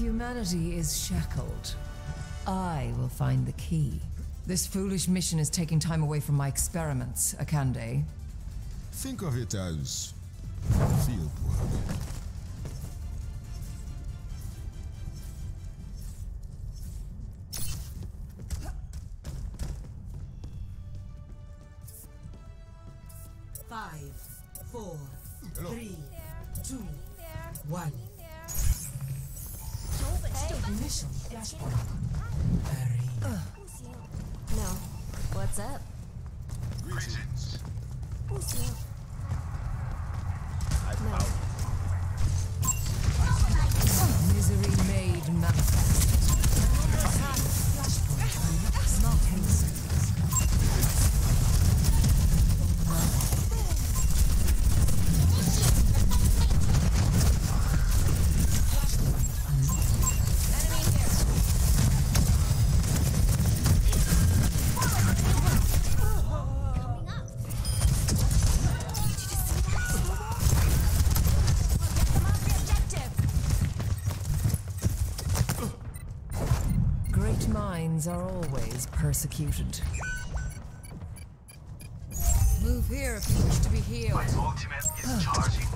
Humanity is shackled. I will find the key. This foolish mission is taking time away from my experiments, Akande. Think of it as field work. Five, four, Hello. three, two, one. Initial flashpoint. Very. No. What's up? Greetings. Persecuted. Move here if you wish to be healed. My ultimate is charging.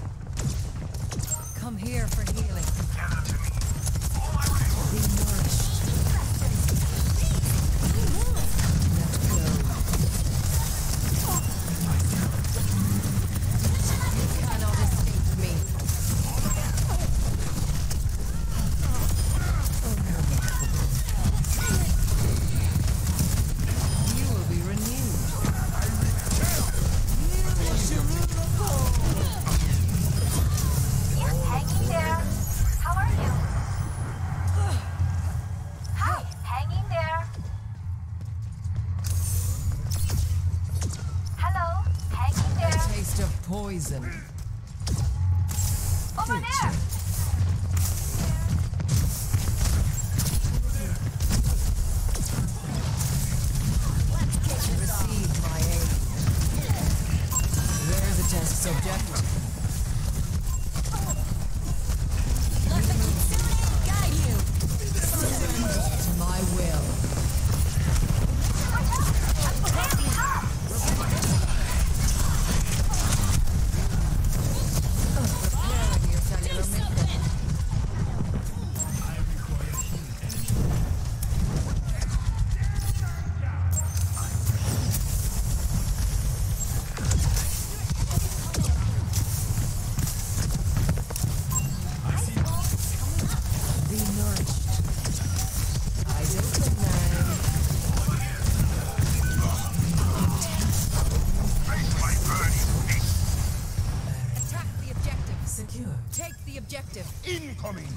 Take the objective. Incoming.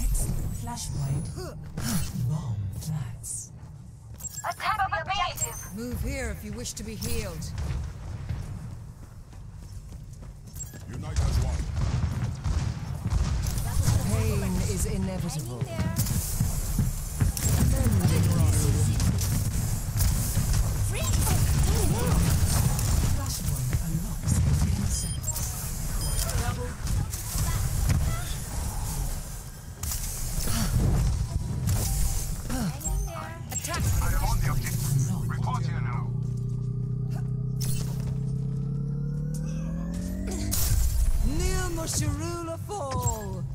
Next flashpoint. Bomb flats. Attack the objective. Move here if you wish to be healed. Unite as one. Pain is inevitable.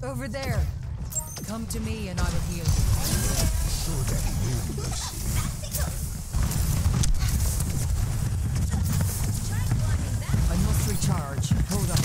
Over there. Come to me and I will heal you. Show them no mercy. I must recharge. Hold on.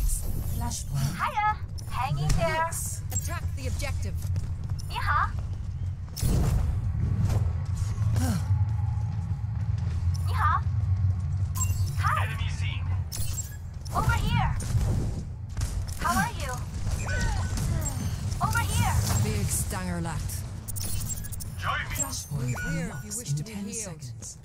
flashpoint. Hiya! hanging there. Attack the objective. Yeehaw. Yeehaw. Hi. Enemy seen. Over here. How are you? Over here. Big stanger left. if you wish to be healed. Seconds.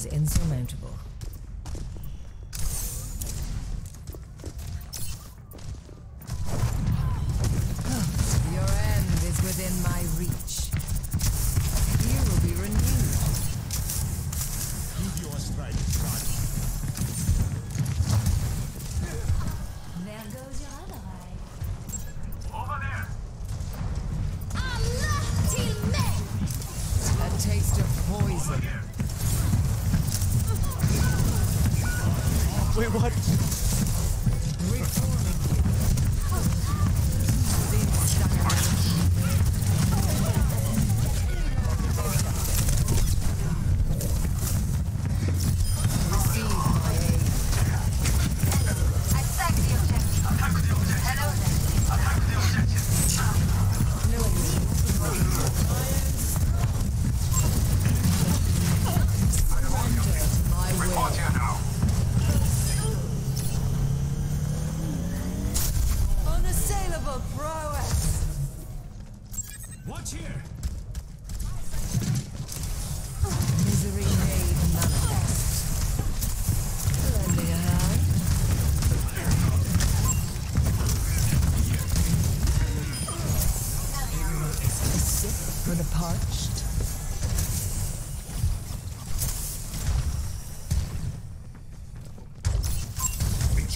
is insurmountable. Your end is within my reach. You will be renewed. Keep your stride, Scotty. There goes your other eye. Over there. A taste of poison. Wait, what?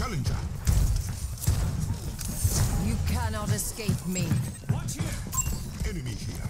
challenger. You cannot escape me. Watch here. Enemy here.